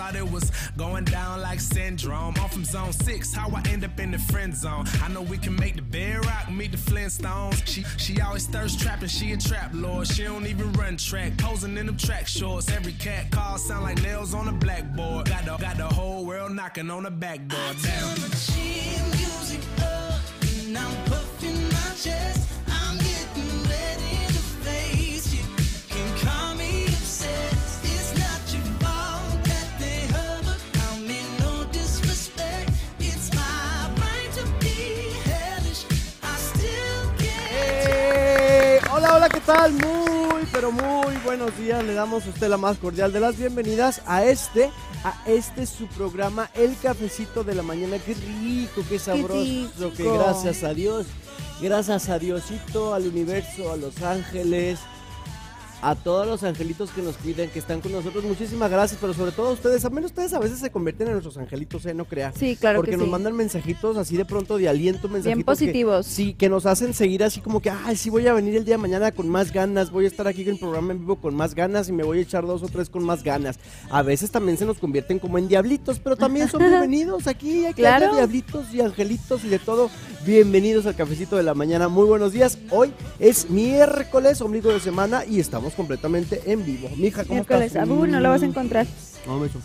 thought it was going down like syndrome. I'm from zone six, how I end up in the friend zone. I know we can make the bed rock, meet the Flintstones. She she always thirst trapping, she a trap lord. She don't even run track, posing in them track shorts. Every cat call sound like nails on a blackboard. Got the got the whole world knocking on the back door. Damn. Tal? Muy, pero muy buenos días. Le damos a usted la más cordial de las bienvenidas a este, a este su programa, El Cafecito de la Mañana. Qué rico, qué sabroso, que rico. gracias a Dios, gracias a Diosito, al universo, a los ángeles, a todos los angelitos que nos cuidan, que están con nosotros. Muchísimas gracias, pero sobre todo a ustedes. También ustedes a veces se convierten en nuestros angelitos, ¿eh? No crea. Sí, claro Porque que nos sí. mandan mensajitos así de pronto de aliento, mensajitos que- positivos. sí, que nos hacen seguir así como que, ay, sí voy a venir el día de mañana con más ganas, voy a estar aquí en el programa en vivo con más ganas y me voy a echar dos o tres con más ganas. A veces también se nos convierten como en diablitos, pero también son bienvenidos aquí, aquí Claro. hay diablitos y angelitos y de todo. Bienvenidos al cafecito de la mañana, muy buenos días. Hoy es miércoles, ombligo de semana y estamos completamente en vivo. Mija, ¿cómo Miércoles, estás? Abu, no lo vas a encontrar. No, beso.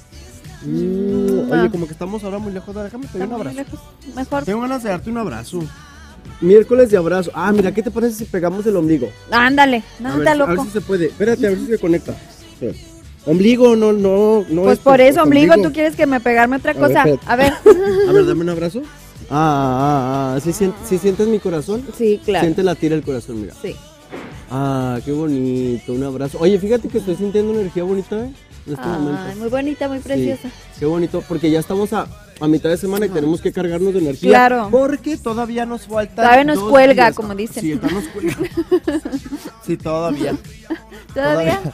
Mm. Oye, como que estamos ahora muy lejos, déjame pedir un abrazo. lejos. Mejor. Tengo ganas de darte un abrazo. Miércoles de abrazo. Ah, mira, ¿qué te parece si pegamos el ombligo? Ándale, no, a, ver, si- a ver loco. si se puede. Espérate, a ver si se conecta. Ombligo, no, no, no. Pues es- por eso, ombligo, ombligo. tú quieres que me pegarme otra A ver, cosa. A ver. A ver, dame un abrazo. Ah, ah, ah. ¿Sí, sien- sí sientes mi corazón? Sí, claro. Siente latir el corazón, mira. Sí. Ah, qué bonito, un abrazo. Oye, fíjate que estoy sintiendo energía bonita, ¿eh? En este momento. Ay, muy bonita, muy preciosa. Sí, qué bonito, porque ya estamos a, a mitad de semana y tenemos que cargarnos de energía. Claro. Porque todavía nos falta. Todavía nos cuelga, como dicen. Sí, todavía nos cuelga. sí, todavía. ¿Todavía?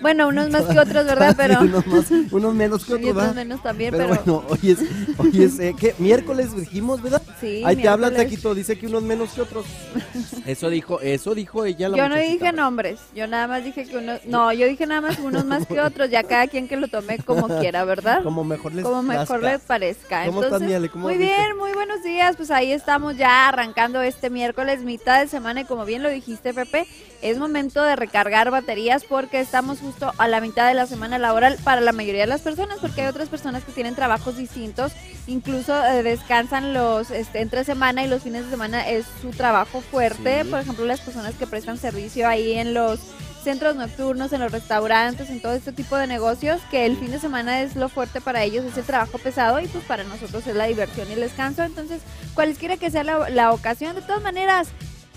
Bueno, unos más que otros, ¿verdad? Pero. Sí, unos, más, unos menos que otros, ¿verdad? menos también, Pero, pero. bueno, hoy es, hoy es eh, ¿qué? Miércoles dijimos, ¿verdad? Sí, Ahí te habla miércoles. Taquito, dice que unos menos que otros. Eso dijo, eso dijo ella la Yo no dije nombres, yo nada más dije que unos, no, yo dije nada más unos más que otros, ya cada quien que lo tome como quiera, ¿verdad? Como mejor les como mejor plazca. les parezca. ¿Cómo estás, Entonces, Miele? ¿Cómo muy bien, muy buenos días. Pues ahí estamos ya arrancando este miércoles, mitad de semana y como bien lo dijiste, Pepe, es momento de recargar baterías porque estamos justo a la mitad de la semana laboral para la mayoría de las personas, porque hay otras personas que tienen trabajos distintos, incluso eh, descansan los este, entre semana y los fines de semana es su trabajo fuerte. Sí. Por ejemplo, las personas que prestan servicio ahí en los centros nocturnos, en los restaurantes, en todo este tipo de negocios, que el fin de semana es lo fuerte para ellos, es el trabajo pesado y pues para nosotros es la diversión y el descanso. Entonces, cualquiera que sea la, la ocasión, de todas maneras,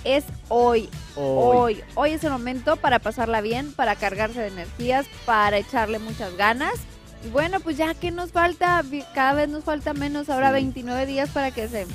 es hoy, Hoy. hoy, hoy es el momento para pasarla bien, para cargarse de energías, para echarle muchas ganas. Y bueno, pues ya que nos falta, cada vez nos falta menos, ahora Sí. 29 días para que se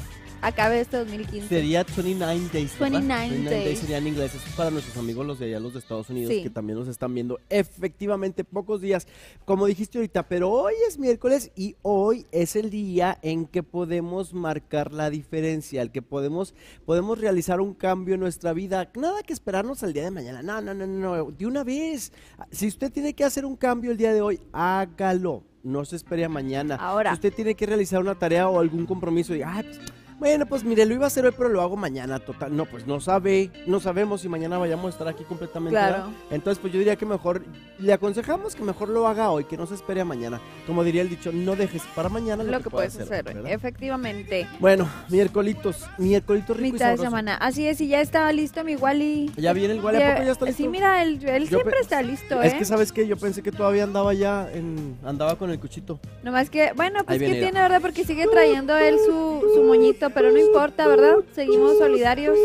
acabe este 2015. Sería 29 days. ¿verdad? 29 days. sería en inglés. Es para nuestros amigos los de allá, los de Estados Unidos, Sí. que también nos están viendo. Efectivamente, pocos días, como dijiste ahorita, pero hoy es miércoles y hoy es el día en que podemos marcar la diferencia, el que podemos, podemos realizar un cambio en nuestra vida. Nada que esperarnos al día de mañana. No, no, no, no, de una vez. Si usted tiene que hacer un cambio el día de hoy, hágalo. No se espere a mañana. Ahora. Si usted tiene que realizar una tarea o algún compromiso y, "Ay, pues, bueno, pues mire, lo iba a hacer hoy, pero lo hago mañana, total. No, pues no sabe, no sabemos si mañana vayamos a estar aquí completamente. Claro. ¿verdad? Entonces, pues yo diría que mejor, le aconsejamos que mejor lo haga hoy, que no se espere a mañana. Como diría el dicho, no dejes para mañana lo, lo que puedes puedas hacer, efectivamente. Bueno, miércolitos, miércolito rico y Mitad de sabroso. semana. Así es, y ya estaba listo mi Wally. Ya viene el Wally, ¿a poco ya está listo? Sí, mira, él, siempre está listo, ¿eh? Es que, ¿sabes qué? Yo pensé que todavía andaba ya en... Andaba con el cuchito. Nomás que, bueno, pues que tiene, ¿verdad? Porque sigue trayendo él su, su moñito, pero no importa, ¿verdad? Seguimos solidarios.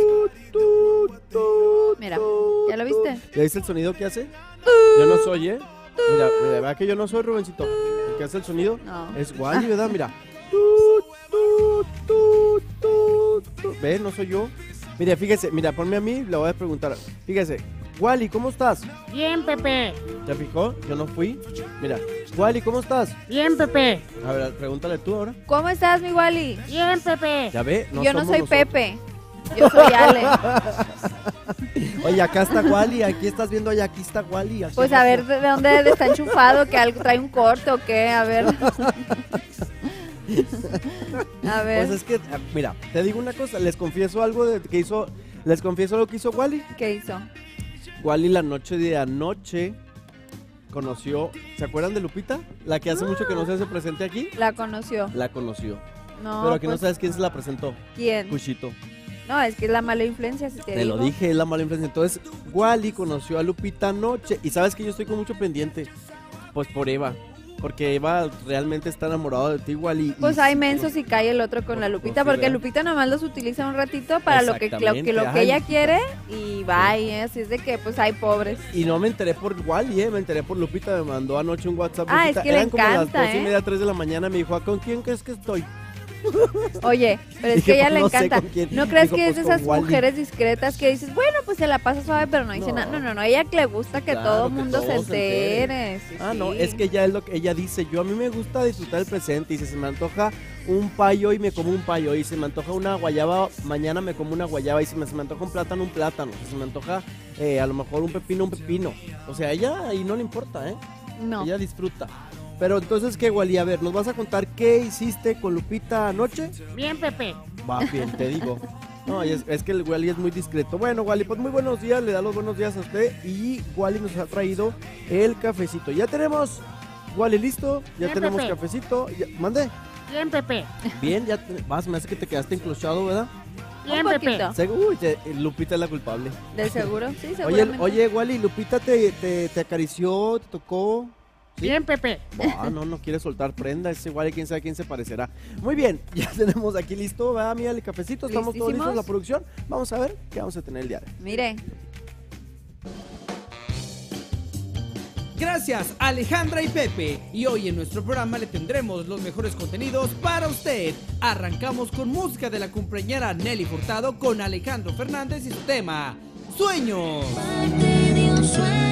Mira, ¿ya lo viste? ¿Ya viste el sonido que hace? Yo no soy, ¿eh? Mira, mira, ¿verdad que yo no soy Rubencito? El que hace el sonido No. es Wally, ¿verdad? Mira. Tu, tu, tu, tu, tu. ¿Ve? No soy yo. Mira, fíjese, mira, ponme a mí, le voy a preguntar. Fíjese, Wally, ¿cómo estás? Bien, Pepe. ¿Te fijó? Yo no fui. Mira, Wally, ¿cómo estás? Bien, Pepe. A ver, pregúntale tú ahora. ¿Cómo estás, mi Wally? Bien, Pepe. ¿Ya ve? Yo no somos soy nosotros. Pepe. Yo soy Ale. Oye, acá está Wally, aquí estás viendo, oye, aquí está Wally. aquí Pues a ver de de dónde está enchufado, que algo trae un corto o qué, a ver. A ver, Pues es que, ah, mira, te digo una cosa, les confieso algo de que hizo, les confieso lo que hizo Wally. ¿qué hizo? Wally la noche de anoche conoció, ¿se acuerdan de Lupita? La que hace mucho que no se hace presente aquí. La conoció. La conoció. No, Pero que no pues, sabes quién se la presentó. ¿quién? Cuchito. No, es que es la mala influencia, si te, Te lo dije, es la mala influencia. Entonces, Wally conoció a Lupita anoche. Y sabes que yo estoy con mucho pendiente. Pues por Eva. Porque Eva realmente está enamorado de ti, Wally. y- Pues hay mensos y cae el otro con la Lupita, sí, porque. Lupita nomás los utiliza un ratito para lo que, lo que, lo que ella quiere y bye, ¿eh? así es de que pues hay pobres. Y no me enteré por Wally, eh, me enteré por Lupita, me mandó anoche un WhatsApp. Ah, Lupita. es que le Eran como las encanta, dos y ¿eh? media, tres de la mañana, me dijo, ¿a con quién crees que estoy? Oye, pero es que a ella pues, le no encanta. quién. ¿No crees Dijo, que es pues, de esas mujeres discretas que dices, bueno, pues se la pasa suave, pero no dice No. nada? No, no, no, a ella le gusta que Claro, todo el mundo se se entere. sí, Ah, no, es que ya es lo que ella dice. Yo a mí me gusta disfrutar el presente. Y si se me antoja un payo y me como un payo. Y si me antoja una guayaba, mañana me como una guayaba. Y si me, se me antoja un plátano, un plátano. Si se me antoja eh, a lo mejor un pepino, un pepino. O sea, ella ahí no le importa, ¿eh? No. Ella disfruta. Pero entonces, ¿qué, Wally? A ver, ¿nos vas a contar qué hiciste con Lupita anoche? Bien, Pepe. Va bien, te digo. No, y es, es que el Wally es muy discreto. Bueno, Wally, pues muy buenos días, le da los buenos días a usted. Y Wally nos ha traído el cafecito. Ya tenemos, Wally, listo. Ya Bien, tenemos Pepe. cafecito. Ya- mande. Bien, Pepe. Bien, ya te- vas, me hace que te quedaste enclochado, ¿verdad? Bien, un Pepe. Uy, te- Lupita es la culpable. de seguro, sí, Oye, seguramente. oye, Wally, Lupita te, te, te acarició, te tocó. ¿Sí? Bien, Pepe. Ah, no, no quiere soltar prenda. Es igual, quién sabe a quién se parecerá. Muy bien, ya tenemos aquí listo, ¿verdad? Mira el cafecito. Estamos todos listos, Listísimos. la producción. Vamos a ver qué vamos a tener el día de hoy. Mire, Gracias Alejandra y Pepe. Y hoy en nuestro programa le tendremos los mejores contenidos para usted. Arrancamos con música de la cumpleañera Nelly Furtado con Alejandro Fernández y su tema Sueños. Parte de un sueño,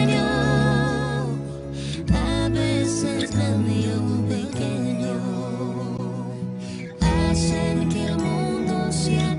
veces grande o pequeño, hacen que el mundo sea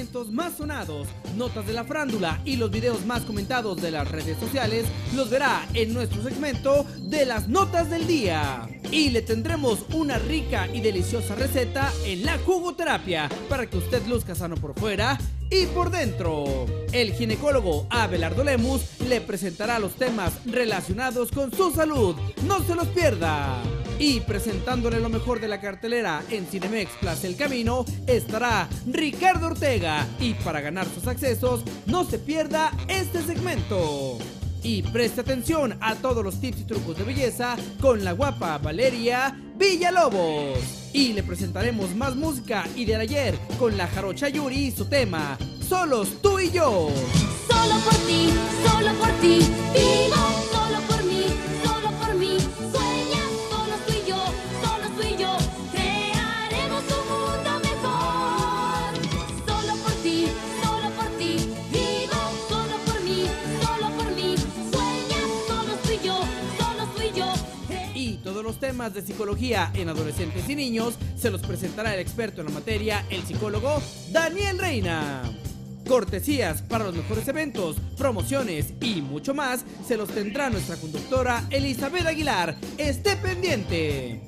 Los acontecimientos más sonados, notas de la frándula y los videos más comentados de las redes sociales los verá en nuestro segmento de las notas del día. Y le tendremos una rica y deliciosa receta en la jugoterapia para que usted luzca sano por fuera y por dentro. El ginecólogo Abelardo Lemus le presentará los temas relacionados con su salud. No se los pierda. Y presentándole lo mejor de la cartelera en Cinemex Plaza El Camino estará Ricardo Ortega. Y para ganar sus accesos, no se pierda este segmento. Y preste atención a todos los tips y trucos de belleza con la guapa Valeria Villalobos. Y le presentaremos más música y de ayer con la jarocha Yuri y su tema Solos tú y yo. Solo por ti, solo por ti, de psicología en adolescentes y niños se los presentará el experto en la materia, el psicólogo Daniel Reina. Cortesías para los mejores eventos, promociones y mucho más se los tendrá nuestra conductora Elizabeth Aguilar. Esté pendiente.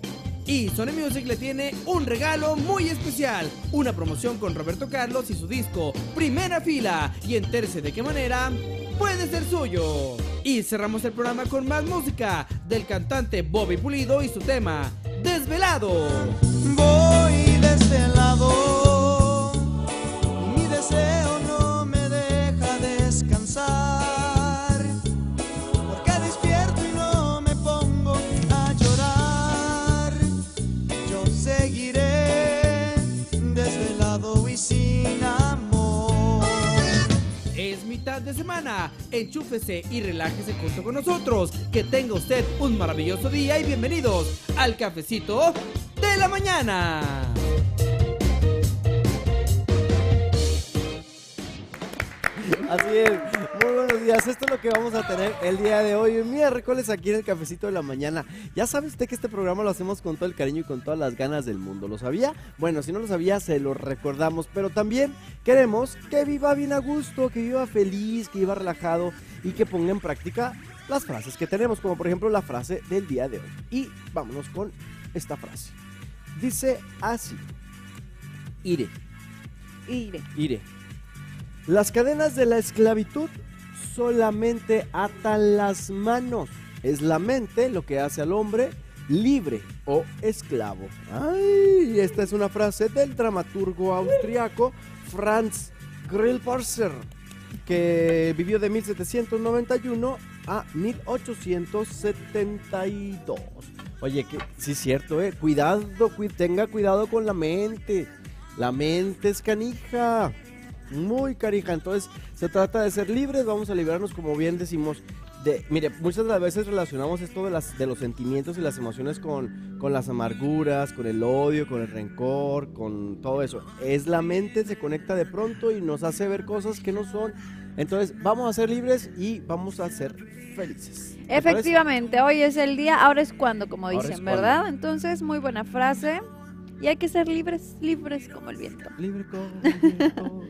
Y Sony Music le tiene un regalo muy especial, una promoción con Roberto Carlos y su disco Primera Fila y entérese de qué manera puede ser suyo. Y cerramos el programa con más música del cantante Bobby Pulido y su tema Desvelado. Voy desvelado, enchúfese y relájese junto con nosotros. Que tenga usted un maravilloso día y bienvenidos al cafecito de la mañana. Así es. Días. Esto es lo que vamos a tener el día de hoy, miércoles, aquí en el Cafecito de la Mañana. Ya sabe usted que este programa lo hacemos con todo el cariño y con todas las ganas del mundo. ¿Lo sabía? Bueno, si no lo sabía, se lo recordamos. Pero también queremos que viva bien a gusto, que viva feliz, que viva relajado y que ponga en práctica las frases que tenemos, como por ejemplo la frase del día de hoy. Y vámonos con esta frase. Dice así. Ire, Ire. ire. Las cadenas de la esclavitud solamente atan las manos. Es la mente lo que hace al hombre libre o esclavo. Ay, esta es una frase del dramaturgo austriaco Franz Grillparzer, que vivió de 1791 a 1872. Oye, que sí es cierto, eh. Cuidado, cui- tenga cuidado con la mente. La mente es canija. Muy canija. Entonces, se trata de ser libres. Vamos a liberarnos, como bien decimos. De, mire, muchas de las veces relacionamos esto de, las, de los sentimientos y las emociones con, con las amarguras, con el odio, con el rencor, con todo eso. Es la mente, se conecta de pronto y nos hace ver cosas que no son. Entonces, vamos a ser libres y vamos a ser felices. Efectivamente, hoy es el día, ahora es cuando, como dicen, cuando. ¿verdad? Entonces, muy buena frase. Y hay que ser libres, libres como el viento. Libre como el viento.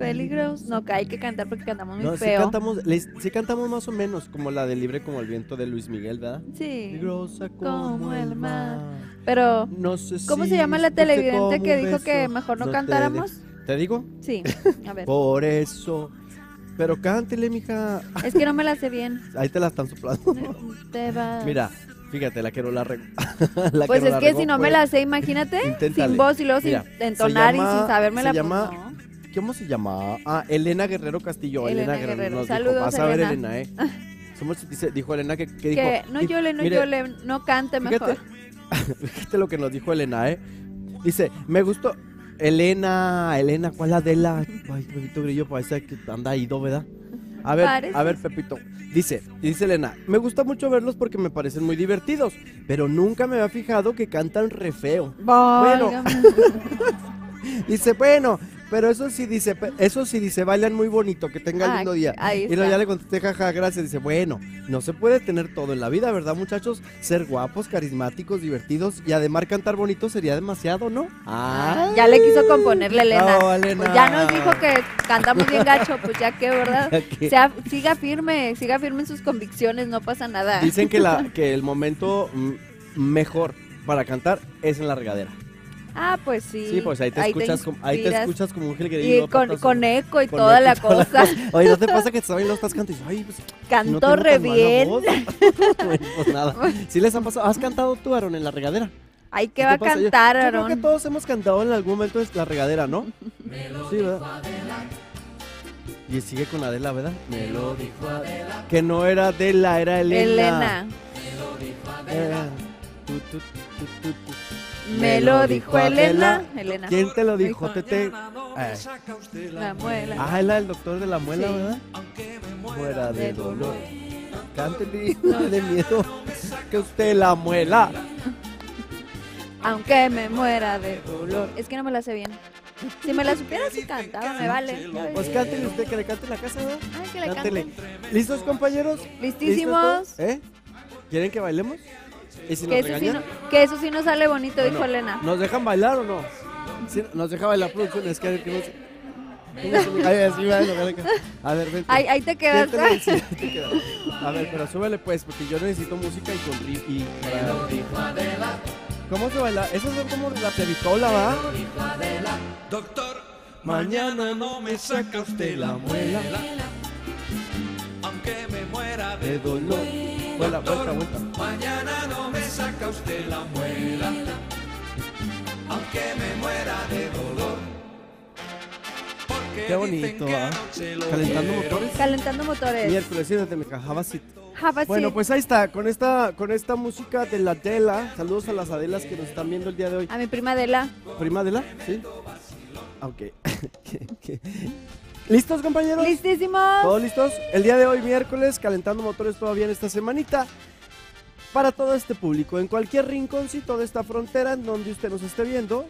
Peligros. No, que hay que cantar porque cantamos muy No, sí feo. cantamos, les- sí cantamos más o menos como la de Libre como el viento de Luis Miguel, ¿verdad? Sí. Peligrosa como, el mar. Pero, No sé ¿cómo si se llama la televidente que dijo que mejor no, cantáramos? ¿Te digo? Sí. A ver. Por eso. Pero cántele, mija. Es que no me la sé bien. Ahí te la están soplando. Te vas. Mira, fíjate, la que no la rego. Pues es que si no me la sé, imagínate, Inténtale. sin voz y luego Mira, sin entonar llama- y sin sabérmela. se pues llama-. ¿Cómo se llama? Ah, Elena Guerrero Castillo. Elena, Elena Guerrero, Guerrero. nos Saludos, dijo. Vas a ver, Elena. ¿eh? Somos, dice- dijo Elena que, que dijo. Que no llole, no mire, llole, no cante mejor. Fíjate, fíjate lo que nos dijo Elena, ¿eh? Dice, me gustó. Elena, Elena, ¿cuál Adela? Ay, Pepito Grillo, parece que anda ido, ¿verdad? A ver, Parece. a ver, Pepito. Dice, dice Elena, me gusta mucho verlos porque me parecen muy divertidos, pero nunca me había fijado que cantan re feo. Válgame. Dice, bueno, pero eso sí dice, eso sí dice, bailan muy bonito, que tengan Ah, lindo día. ahí Y luego ya le contesté, jaja, gracias. Dice, bueno, no se puede tener todo en la vida, ¿verdad, muchachos? Ser guapos, carismáticos, divertidos y además cantar bonito sería demasiado, ¿no? Ah, Ya le quiso componerle Elena. Bravo, Elena. Pues ya nos dijo que cantamos bien gacho, pues ya que, ¿verdad? Ya que. Sea, siga firme, siga firme en sus convicciones, no pasa nada. Dicen que, la, que el momento mejor para cantar es en la regadera. Ah, pues sí. Sí, pues ahí te, escuchas, como, ahí te escuchas como un jilguerillo. Y con, eco y con toda eco la toda cosa. Oye, ¿no te pasa que estás bailando, estás cantando ay, pues, Cantó tengo re bien. voz"? Bueno, pues nada. ¿Sí les han pasado? ¿Has cantado tú, Aaron, en la regadera? Ay, ¿qué ¿Qué va a te? Yo- cantar, yo, creo que todos hemos cantado en algún momento en la regadera, ¿no? Sí, ¿verdad? Y sigue con Adela, ¿verdad? Me lo dijo Adela. Que no era Adela, era Elena. Elena. Tu, tu, tu, tu. Me lo dijo Elena. Elena. ¿Quién te lo dijo, Dijo. Tete? Ay. La muela. Ah, es la del doctor de la muela, Sí. ¿verdad? Muera de De dolor. dolor. Cántele, no de miedo. Que usted la muela. Aunque me muera de dolor. Es que no me la sé bien. Si me la supiera, sí cantaba, me vale. Pues cántele usted, que le cante la casa, ¿verdad? Ay, que la Cántele. cante. ¿Listos, compañeros? Listísimos. ¿Eh? ¿Quieren que bailemos? ¿Y si Que eso, sí regañan? no, que eso sí no sale bonito, ¿O dijo no? Elena. ¿Nos dejan bailar o no? Sí, nos deja bailar producción, es que no sé. Ay, así va. A ver, vente. Ahí, ahí te quedas. Siéntale, sí, ahí te quedas. A ver, pero súbele pues, porque yo necesito música y con ri- y para- ¿Cómo se baila? Esas son como la peritola, ¿va? Doctor, Mañana no me saca usted la muela aunque me muera de dolor. Vuelta, vuelta, vuelta. mañana no me saca usted la muela, aunque me muera de dolor. Porque Qué bonito, ¿va? Calentando motores. Calentando motores. Miércoles, siéntate, mi Javacit. Have a Bueno, seat. pues ahí está, con esta, con esta música de la Adela. Saludos a las Adelas que nos están viendo el día de hoy. A mi prima Adela. ¿Prima Adela? Sí. Ah, Ok. ¿Qué- qué? ¿Listos, compañeros? ¿Listísimos? ¿Todos listos? El día de hoy, miércoles, calentando motores todavía en esta semanita. Para todo este público, en cualquier rinconcito de esta frontera en donde usted nos esté viendo,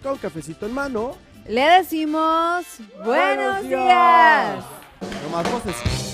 con cafecito en mano. Le decimos buenos, ¡Buenos días. No más voces.